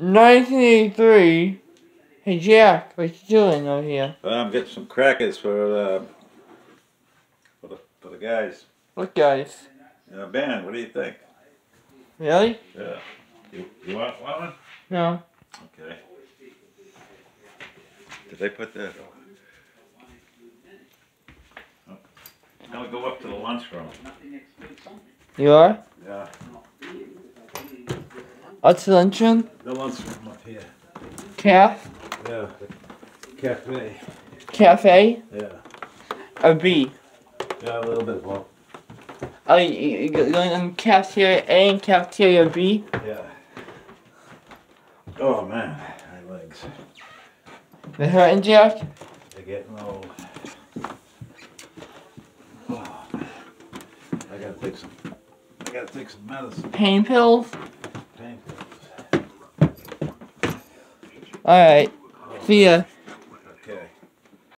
1983. Hey Jack, what you doing over here? Well, I'm getting some crackers for uh, for the for the guys What guys. the band. What do you think? Really? Yeah. You, you want, one? No. Okay. Did they put that? Oh. I'll go up to the lunchroom. You are? What's the? The lunchroom up here. Calf? Yeah. Cafe. Cafe? Yeah. A B. Yeah, a little bit more. Oh, you, going on cafeteria A and cafeteria B? Yeah. Oh man, my legs. They hurting, Jack? They're getting old. Oh, I gotta take some. I gotta take some medicine. Pain pills. Alright. See ya.